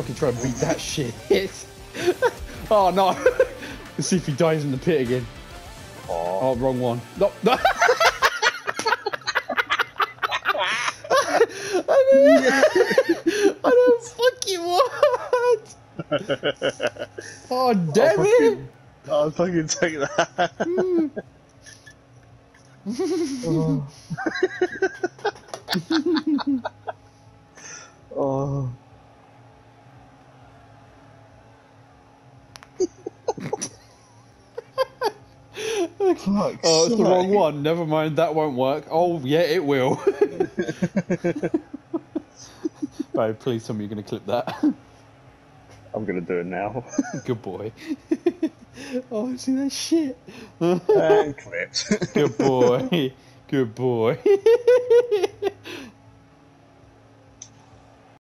fucking try and beat that shit. oh no. Let's see if he dies in the pit again. Oh, Oh, wrong one. No, no. I don't fucking want. Oh damn it! I'll fucking take that. oh. oh. Oh, it's the wrong one. Never mind, that won't work. Oh, yeah, it will. Babe, please tell me you're going to clip that. I'm gonna do it now. Good boy. oh, see that shit. and clipped. Good boy. Good boy.